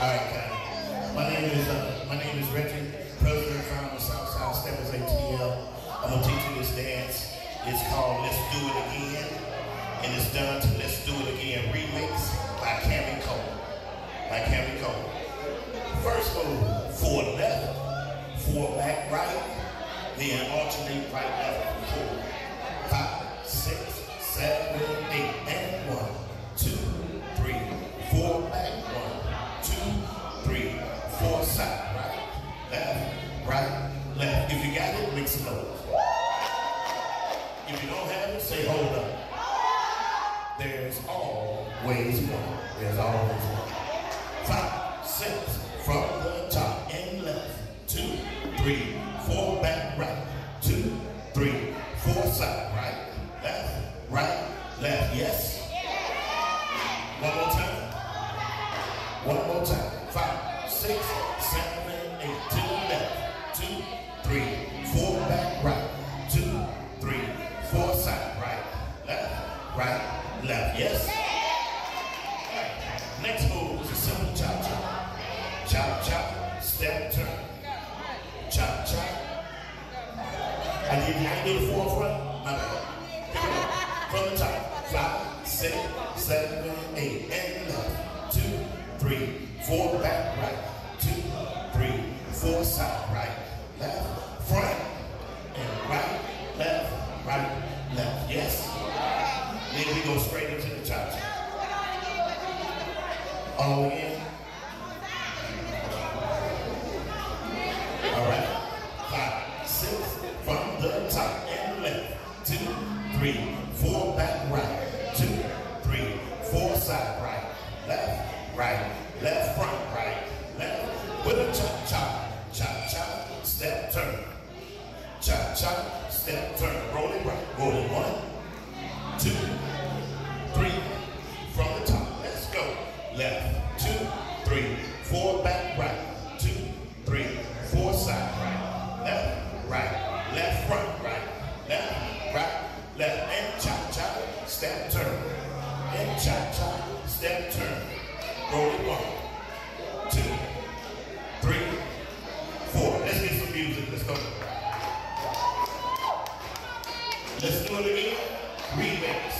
All right, guys. My name is uh, my name is Reggie, president from the Southside Steppers ATL. I'm gonna teach you this dance. It's called Let's Do It Again, and it's done to Let's Do It Again remix by Cammy Cole. By Cammy Cole. First move, four left, four back right, then alternate right left If you don't have it, say hold up. There's always one. There's always one. Five, six, from the top and left. Two, three, four back, right. Two, three, four side, right, left, right, left. Yes. One more time. One more time. Five, six, seven, eight. To four back, right. Two, three, four side, right, left, right, left. Yes. Next move is a simple chop chop. Chop chop, step turn. Chop chop. I did I did the forefront. My bad. From the top. Five, six, seven, eight, and left. Two, three, four back, right. Two, three, four side, right, left, front, and right, left, right, left. Yes. Then we go straight into the chop chop. All in. All right. Five, six, from the top and left. Two, three, four back right. Two, three, four side right. Left, right, left, front, right, left. With a chop, chop, chop, chop, step, turn. Chop, chop, step, turn. Roll it right. Roll it one, And chop, step, turn. And chop, step, turn. Roll it one, two, three, four. Let's get some music. Let's go. Let's do it again. Remix.